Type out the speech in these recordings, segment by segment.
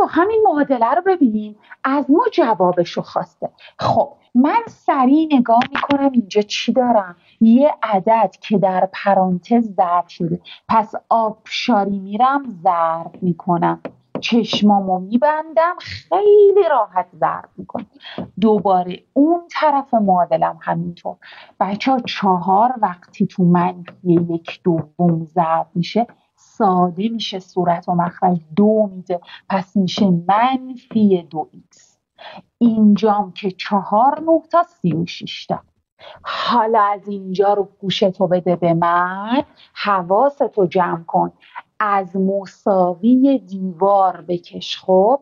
با همین معادله رو ببینیم. از ما جوابش رو خواسته. خب من سریع نگاه می‌کنم اینجا چی دارم؟ یه عدد که در پرانتز ضرب شده. پس آبشاری میرم ضرب می‌کنم. چشمامو میبندم خیلی راحت ضرب می‌کنم. دوباره اون طرف معادلم همینطور. بچه ها چهار وقتی تو منفی یک دوم ضرب میشه. ساده میشه صورت و مخرج دو میده. پس میشه منفی دو ایکس اینجام که چهار نه تا سی و تا. حالا از اینجا رو گوشتو بده به من. حواستو جمع کن. از مساوی دیوار بکش خب؟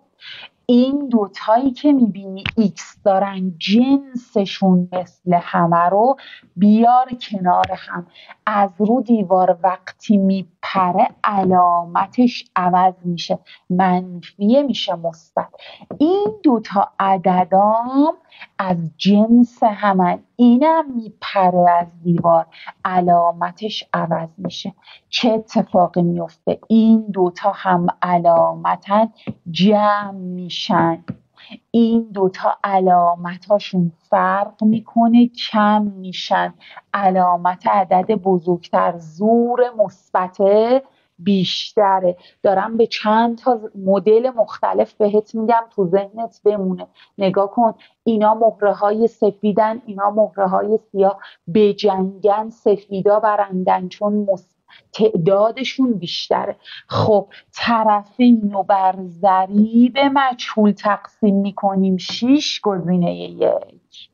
این دوتایی که می‌بینی ایکس دارن جنسشون مثل همه رو بیار کنار هم. از رو دیوار وقتی میپره علامتش عوض میشه منفیه میشه مثبت. این دوتا عددام از جنس همن اینم میپره از دیوار. علامتش عوض میشه. چه اتفاقی میفته؟ این دوتا هم علامتا جمع میشن. این دوتا علامتاشون فرق می‌کنه کم میشن. علامت عدد بزرگتر زور مثبته بیشتره. دارم به چند تا مدل مختلف بهت میگم تو ذهنت بمونه. نگاه کن اینا مهره های سفیدن اینا مهره های سیاه. به جنگن سفیدا برندن چون تعدادشون بیشتره. خب طرفین و بر ضریب مجهول تقسیم می‌کنیم. شیش گزینه یک.